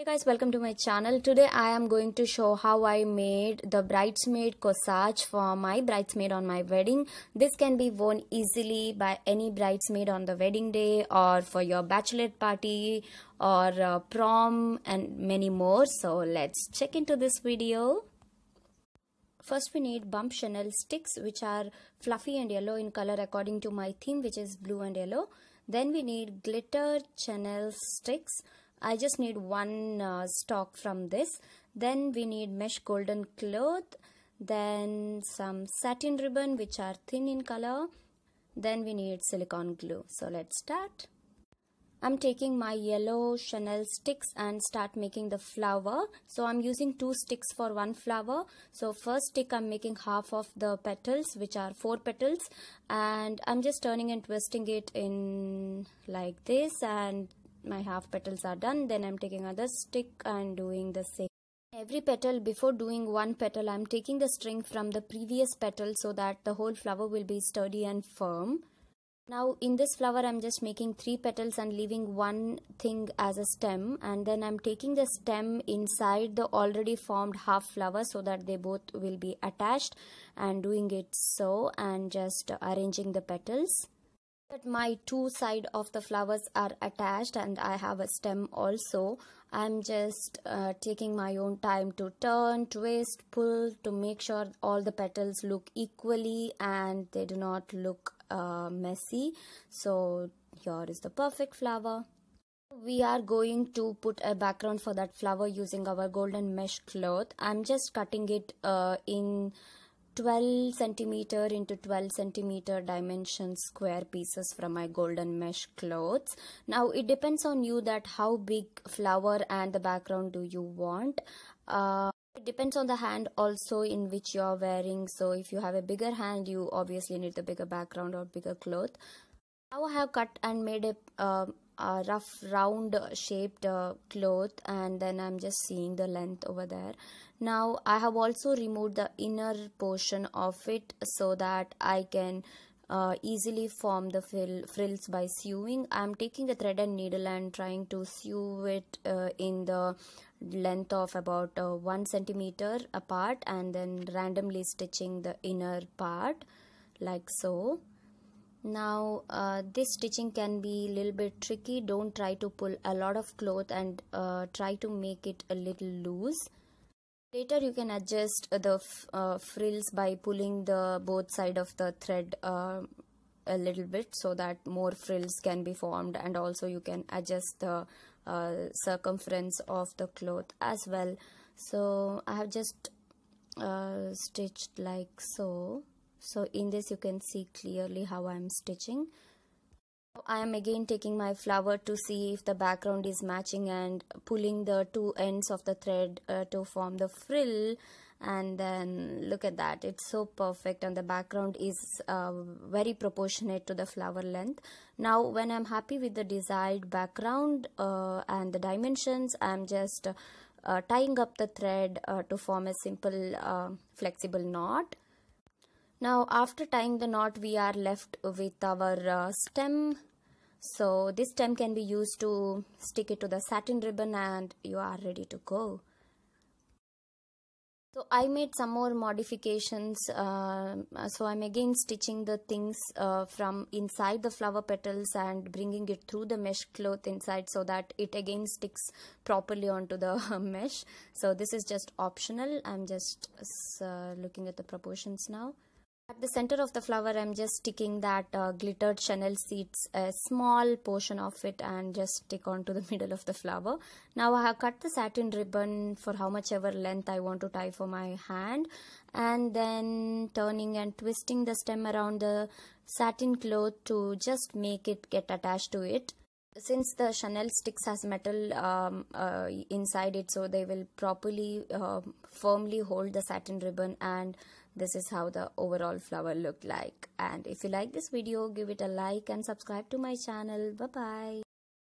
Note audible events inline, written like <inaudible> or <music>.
Hey guys, welcome to my channel. Today I am going to show how I made the bridesmaid corsage for my bridesmaid on my wedding. This can be worn easily by any bridesmaid on the wedding day or for your bachelorette party or uh, prom and many more. So let's check into this video. First we need bump chenille sticks which are fluffy and yellow in color according to my theme which is blue and yellow. Then we need glitter chenille sticks I just need one uh, stock from this. Then we need mesh golden cloth. Then some satin ribbon which are thin in color. Then we need silicone glue. So let's start. I'm taking my yellow chenille sticks and start making the flower. So I'm using two sticks for one flower. So first stick I'm making half of the petals which are four petals. And I'm just turning and twisting it in like this. And my half petals are done then I'm taking another stick and doing the same. Every petal before doing one petal I'm taking the string from the previous petal so that the whole flower will be sturdy and firm. Now in this flower I'm just making three petals and leaving one thing as a stem. And then I'm taking the stem inside the already formed half flower so that they both will be attached and doing it so and just arranging the petals that my two side of the flowers are attached and I have a stem also. I'm just uh, taking my own time to turn twist pull to make sure all the petals look equally and they do not look uh, messy. So here is the perfect flower. We are going to put a background for that flower using our golden mesh cloth. I'm just cutting it uh, in 12 centimeter into 12 centimeter dimension square pieces from my golden mesh clothes. Now it depends on you that how big flower and the background do you want. Uh, it depends on the hand also in which you are wearing. So if you have a bigger hand you obviously need the bigger background or bigger cloth. Now i have cut and made a uh, a rough round shaped uh, cloth and then I'm just seeing the length over there. Now I have also removed the inner portion of it so that I can uh, easily form the frill, frills by sewing. I'm taking a thread and needle and trying to sew it uh, in the length of about uh, 1 centimeter apart and then randomly stitching the inner part like so now uh, this stitching can be a little bit tricky. Don't try to pull a lot of cloth and uh, try to make it a little loose. Later you can adjust the uh, frills by pulling the both side of the thread uh, a little bit so that more frills can be formed. And also you can adjust the uh, circumference of the cloth as well. So I have just uh, stitched like so so in this you can see clearly how I am stitching. I am again taking my flower to see if the background is matching and pulling the two ends of the thread uh, to form the frill. And then look at that. It's so perfect and the background is uh, very proportionate to the flower length. Now when I'm happy with the desired background uh, and the dimensions I'm just uh, tying up the thread uh, to form a simple uh, flexible knot now after tying the knot we are left with our uh, stem. So this stem can be used to stick it to the satin ribbon and you are ready to go. So I made some more modifications uh, so I'm again stitching the things uh, from inside the flower petals and bringing it through the mesh cloth inside so that it again sticks properly onto the <laughs> mesh. So this is just optional. I'm just uh, looking at the proportions now at the center of the flower, I'm just sticking that uh, glittered chenille seeds, a small portion of it and just stick onto the <laughs> middle of the flower. Now I have cut the satin ribbon for how much ever length I want to tie for my hand and then turning and twisting the stem around the satin cloth to just make it get attached to it since the chenille sticks has metal um, uh, inside it so they will properly uh, firmly hold the satin ribbon and this is how the overall flower looked like. And if you like this video give it a like and subscribe to my channel. Bye bye